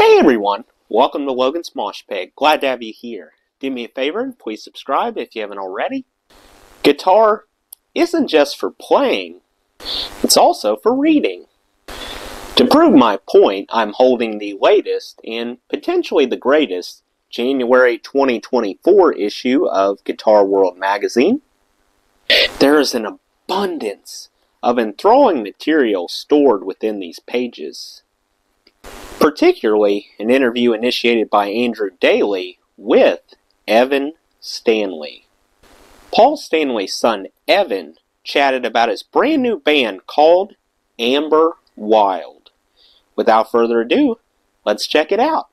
Hey everyone, welcome to Logan's Mosh Pit. Glad to have you here. Do me a favor and please subscribe if you haven't already. Guitar isn't just for playing, it's also for reading. To prove my point, I'm holding the latest and potentially the greatest January 2024 issue of Guitar World magazine. There is an abundance of enthralling material stored within these pages particularly an interview initiated by Andrew Daly with Evan Stanley. Paul Stanley's son Evan chatted about his brand new band called Amber Wild. Without further ado, let's check it out.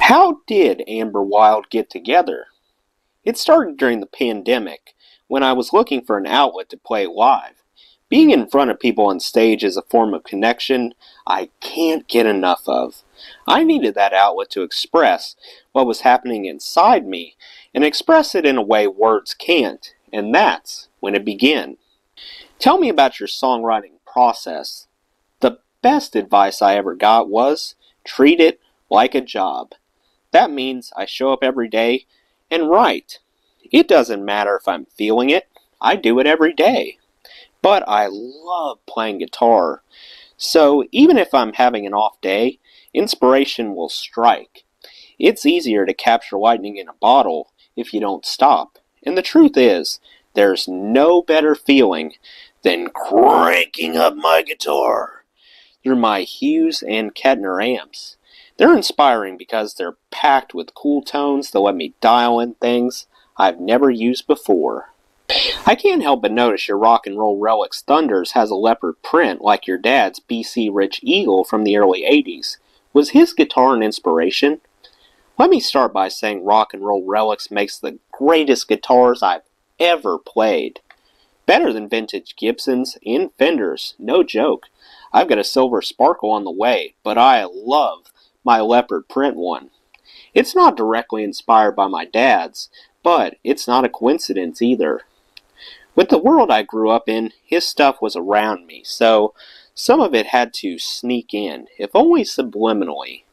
How did Amber Wild get together? It started during the pandemic when I was looking for an outlet to play live. Being in front of people on stage is a form of connection I can't get enough of. I needed that outlet to express what was happening inside me and express it in a way words can't, and that's when it began. Tell me about your songwriting process. The best advice I ever got was treat it like a job. That means I show up every day and write. It doesn't matter if I'm feeling it, I do it every day. But I love playing guitar. So even if I'm having an off day, inspiration will strike. It's easier to capture lightning in a bottle if you don't stop. And the truth is, there's no better feeling than cranking up my guitar through my Hughes and Kettner amps. They're inspiring because they're packed with cool tones that let me dial in things I've never used before. I can't help but notice your rock and roll relics Thunders has a leopard print like your dad's BC Rich Eagle from the early 80s. Was his guitar an inspiration? Let me start by saying Rock and Roll Relics makes the greatest guitars I've ever played. Better than vintage Gibsons and Fenders, no joke. I've got a silver sparkle on the way, but I love my leopard print one. It's not directly inspired by my dad's, but it's not a coincidence either. With the world I grew up in, his stuff was around me, so some of it had to sneak in, if only subliminally.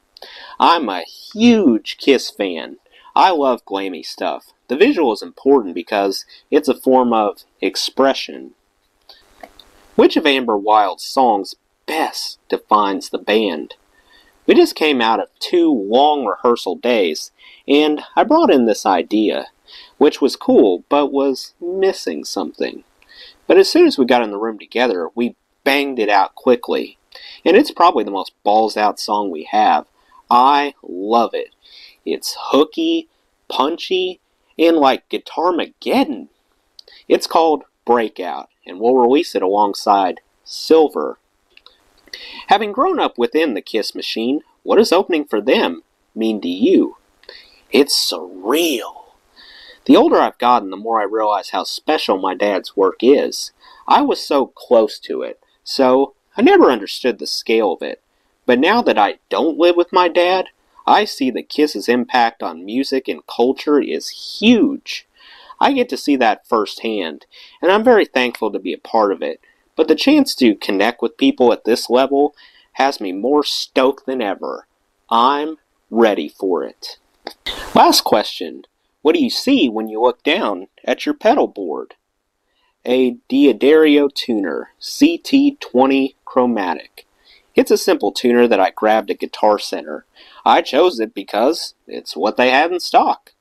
I'm a huge Kiss fan. I love glammy stuff. The visual is important because it's a form of expression. Which of Amber Wild's songs best defines the band? We just came out of two long rehearsal days, and I brought in this idea which was cool, but was missing something. But as soon as we got in the room together, we banged it out quickly. And it's probably the most balls out song we have. I love it. It's hooky, punchy, and like Guitar Mageddon. It's called Breakout, and we'll release it alongside Silver. Having grown up within the Kiss machine, what does opening for them mean to you? It's surreal. The older I've gotten, the more I realize how special my dad's work is. I was so close to it, so I never understood the scale of it. But now that I don't live with my dad, I see that Kiss's impact on music and culture is huge. I get to see that firsthand, and I'm very thankful to be a part of it. But the chance to connect with people at this level has me more stoked than ever. I'm ready for it. Last question. What do you see when you look down at your pedal board? A D'Addario tuner, CT20 Chromatic. It's a simple tuner that I grabbed at Guitar Center. I chose it because it's what they had in stock.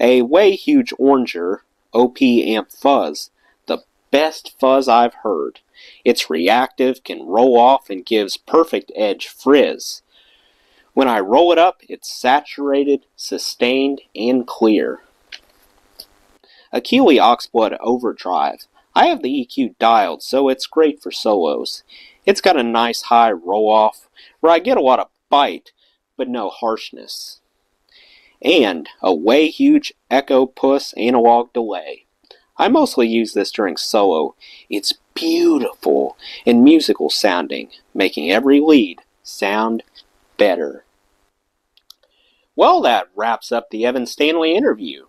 A way huge oranger, OP amp fuzz, the best fuzz I've heard. It's reactive, can roll off, and gives perfect edge frizz. When I roll it up, it's saturated, sustained, and clear. A Keeley Oxblood Overdrive. I have the EQ dialed, so it's great for solos. It's got a nice high roll off, where I get a lot of bite, but no harshness. And a way huge Echo Puss analog delay. I mostly use this during solo. It's beautiful and musical sounding, making every lead sound better. Well, that wraps up the Evan Stanley interview.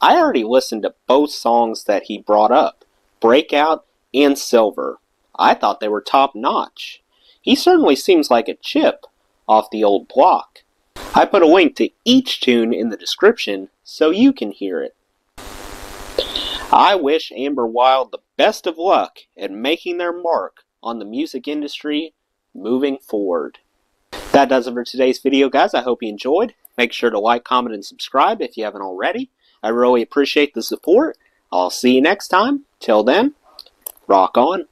I already listened to both songs that he brought up Breakout and Silver. I thought they were top notch. He certainly seems like a chip, off the old block. I put a link to each tune in the description so you can hear it. I wish Amber Wild the best of luck at making their mark on the music industry moving forward. That does it for today's video, guys. I hope you enjoyed. Make sure to like, comment, and subscribe if you haven't already. I really appreciate the support. I'll see you next time. Till then, rock on.